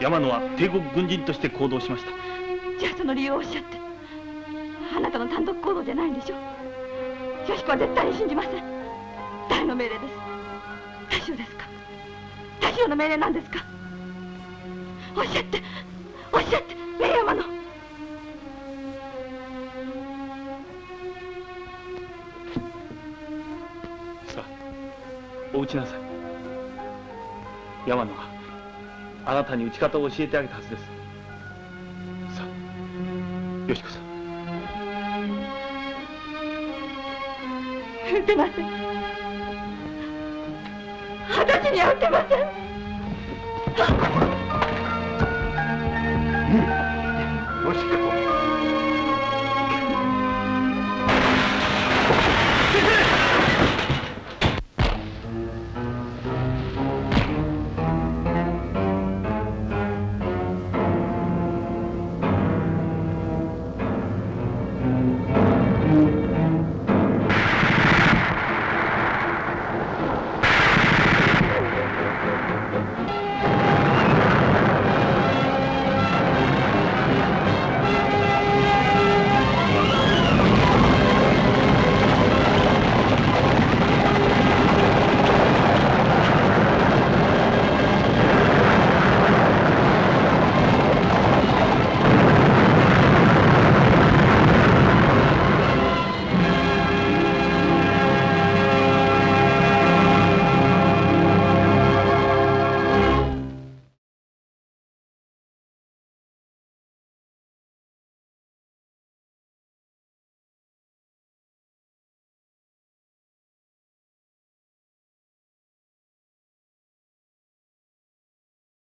山野は帝国軍人として行動しました。じゃあその理由をおっしゃって。あなたの単独行動じゃないんでしょよしこは絶対に信じません。誰の命令です。大将ですか？大将の命令なんですか？おっしゃっておっしゃって名山のさあお打ちなさい。山野があなたに打ち方を教えてあげたはずです。さあよしこさん。打てません形に合ってません、よし